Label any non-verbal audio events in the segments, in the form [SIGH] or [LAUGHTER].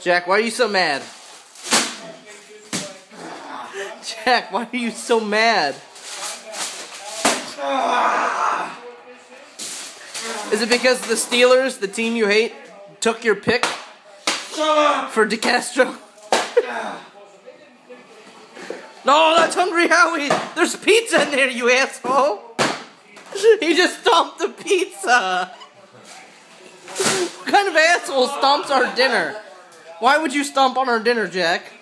Jack, why are you so mad? Jack, why are you so mad? Is it because the Steelers, the team you hate, took your pick for DeCastro? No, that's Hungry Howie. There's pizza in there, you asshole. He just stomped the pizza. What kind of asshole stomps our dinner? Why would you stomp on our dinner, Jack?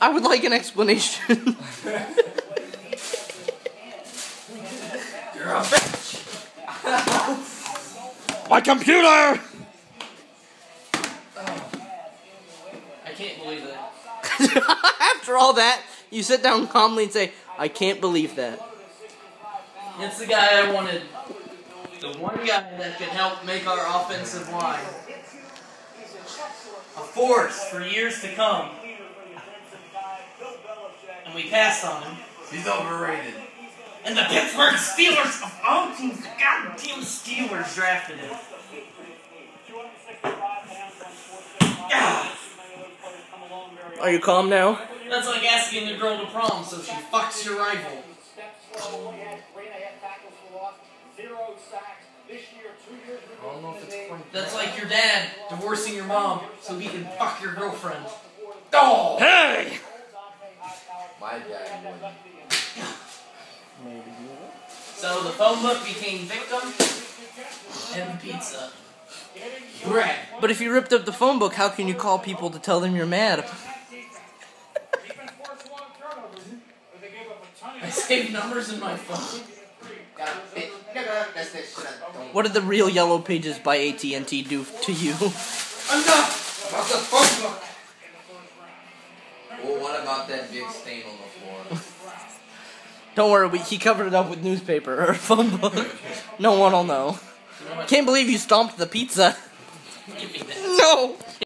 I would like an explanation. [LAUGHS] You're a bitch. My computer! I can't believe it. [LAUGHS] After all that, you sit down calmly and say, I can't believe that. It's the guy I wanted. The one guy that can help make our offensive line a force for years to come. And we passed on him. He's overrated. And the Pittsburgh Steelers of all teams, the goddamn Steelers drafted him. Are you calm now? That's like asking a girl to prom so she fucks your rival. I don't know if it's quite That's like your dad divorcing your mom so he can fuck your girlfriend. Oh! Hey! My dad would. So the phone book became victim and pizza. Right. But if you ripped up the phone book, how can you call people to tell them you're mad? I saved numbers in my phone. What did the real Yellow Pages by AT&T do to you? Enough about the phone book. Well, what about that big stain on the floor? Don't worry, we, he covered it up with newspaper or phone book. No one will know. Can't believe you stomped the pizza. Give me that. No!